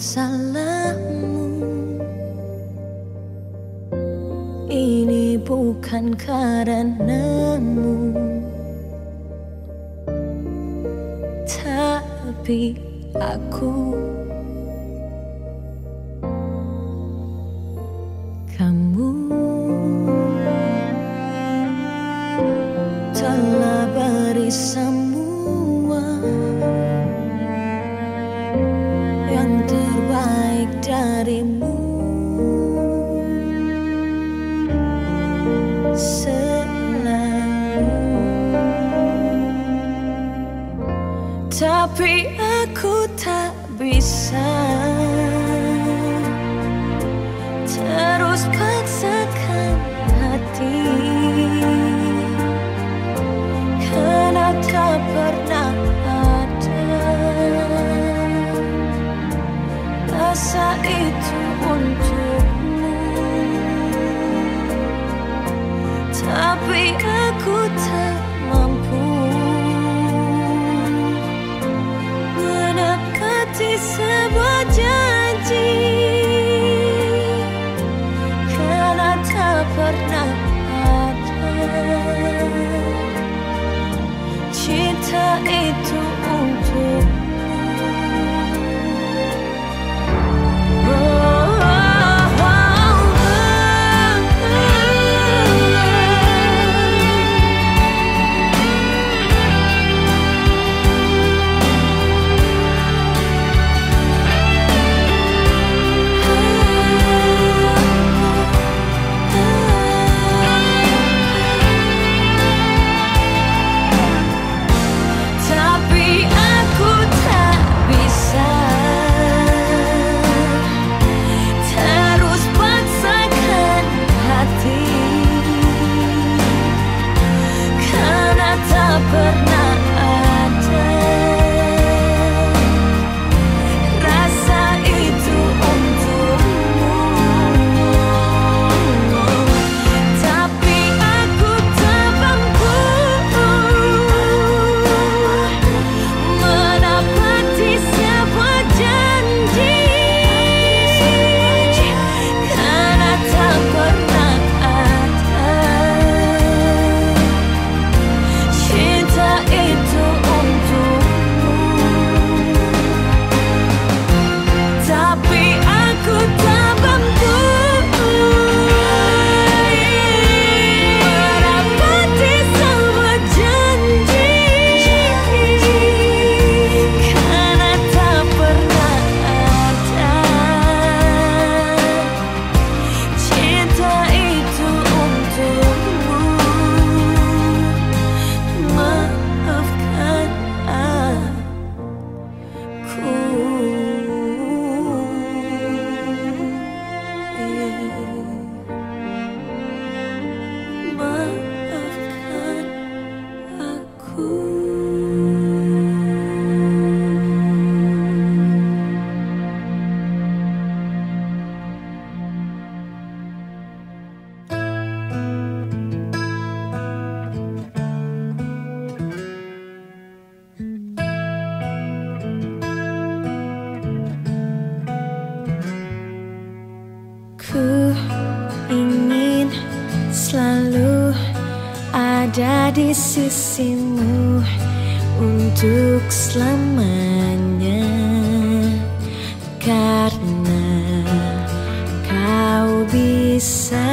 散 selalu ada di sisimu untuk selamanya. Karena kau bisa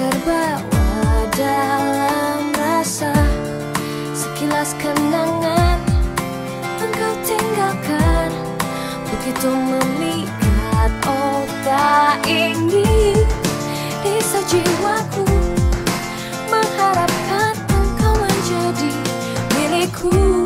terbawa dalam rasa. Sekilas kenangan engkau tinggalkan. Begitu memikat oh tak ingin Di sejiwaku mengharapkan engkau menjadi milikku.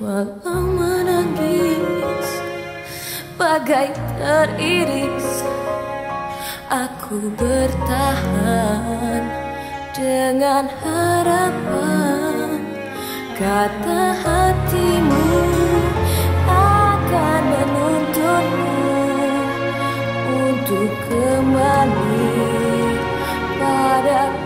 Walau menangis Bagai teriris Aku bertahan Dengan harapan Kata hatimu Akan menuntunmu Untuk kembali Pada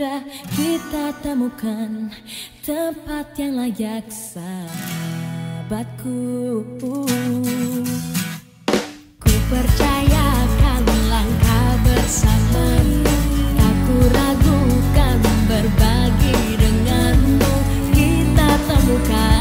indah kita temukan tempat yang layak sahabatku. Ku percayakan langkah bersama. Aku ragukan berbagi denganmu. Kita temukan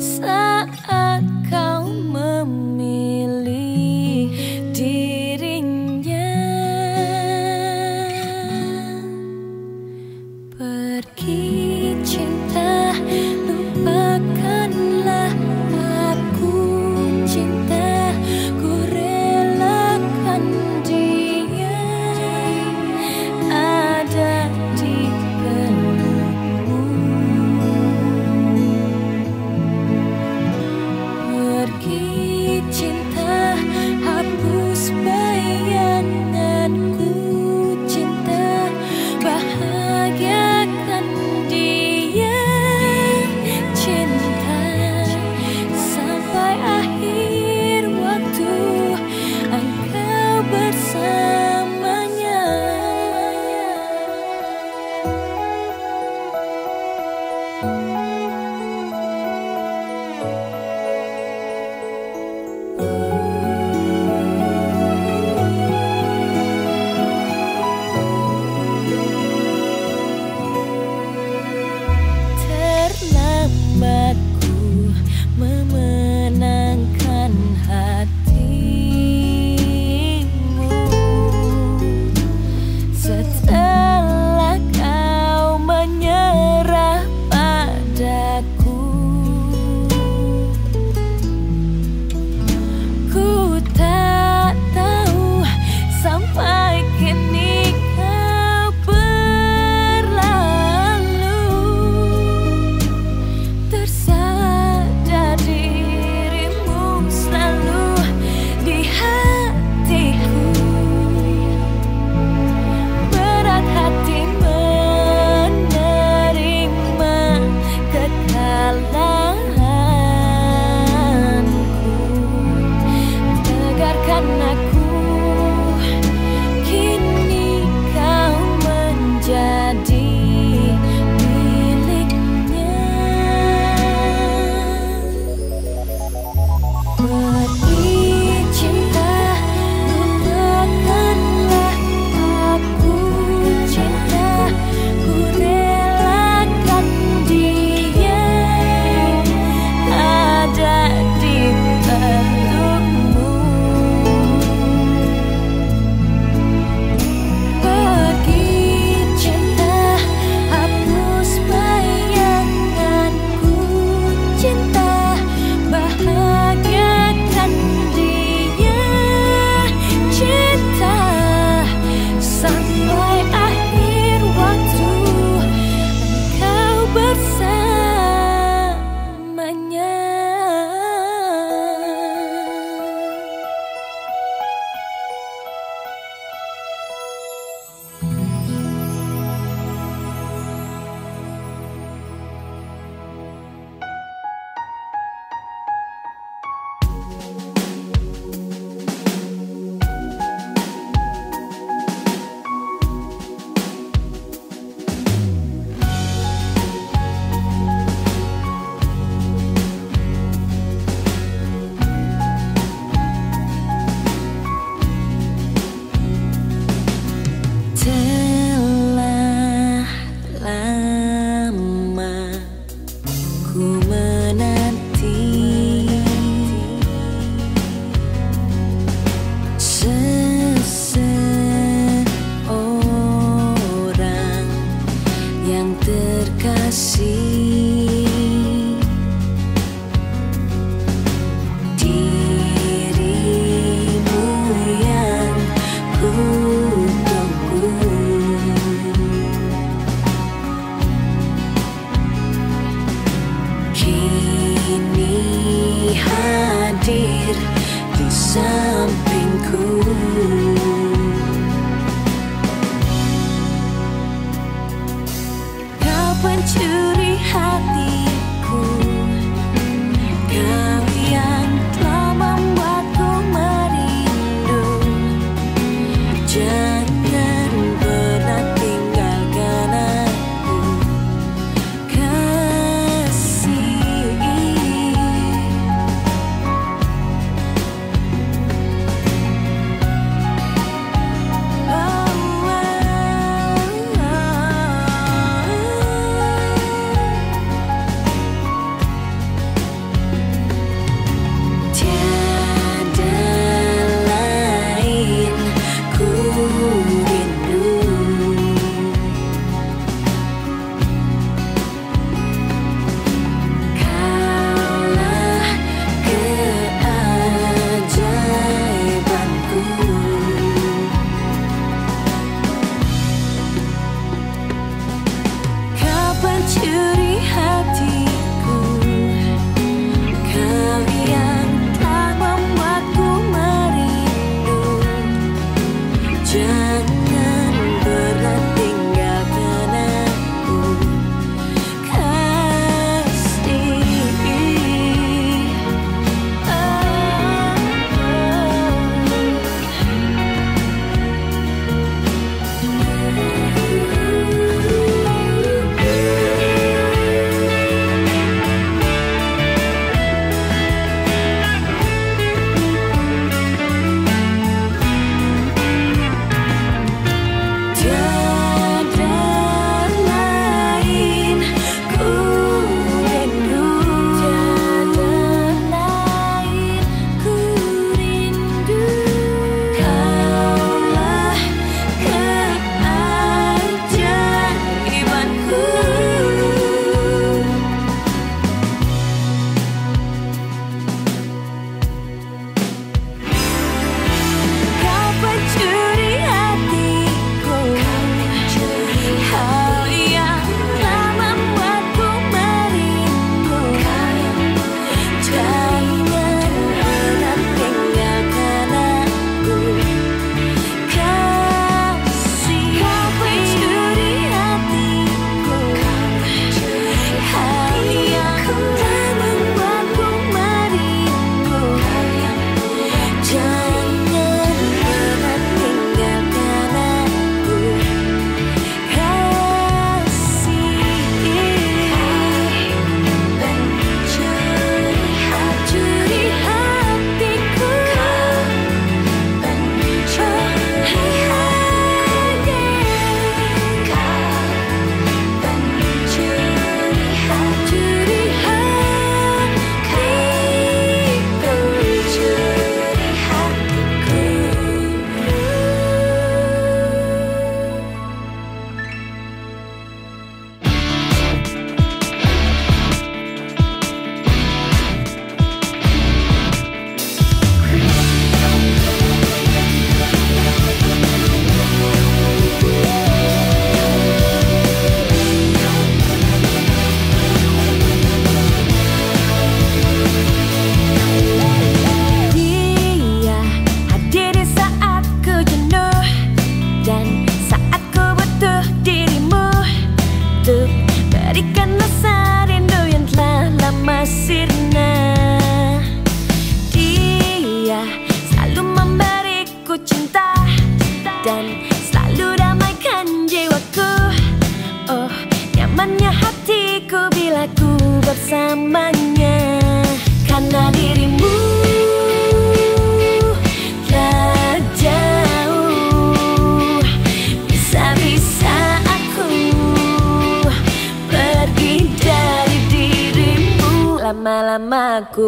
saat kau memuji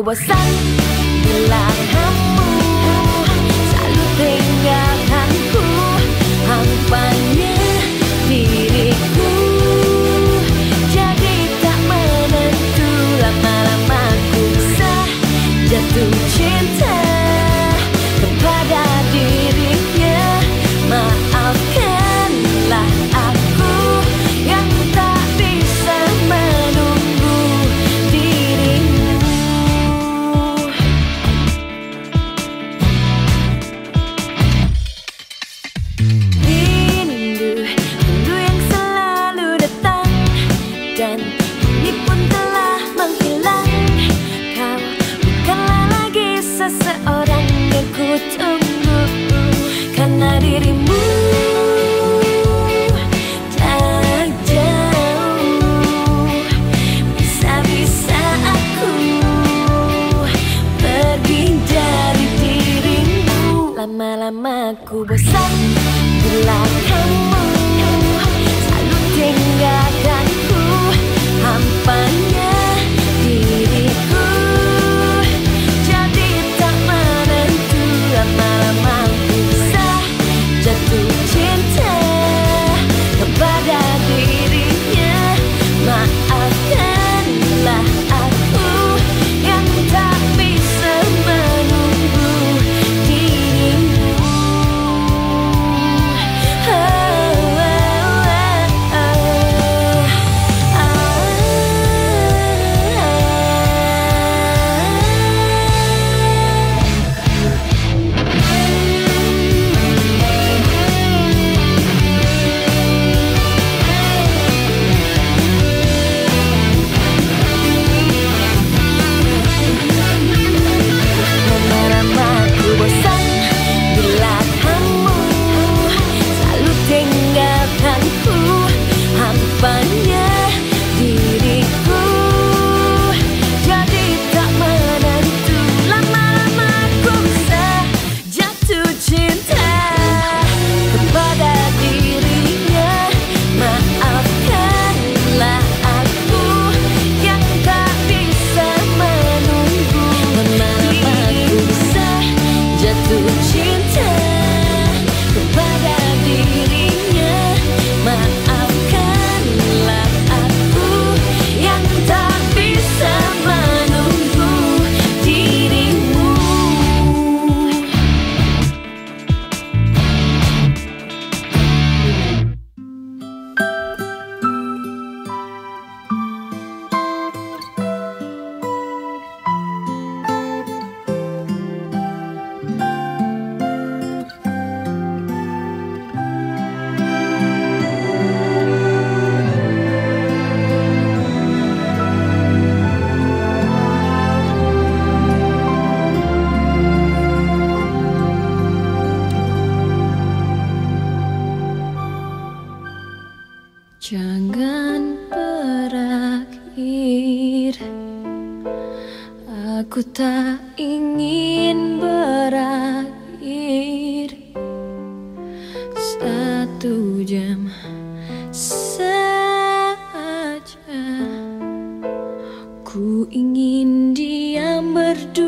Và berdoa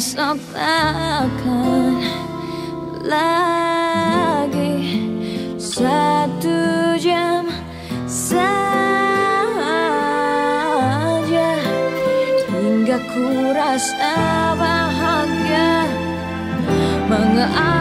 sampaikan lagi. Satu jam saja hingga ku rasa bahagia. Mengalami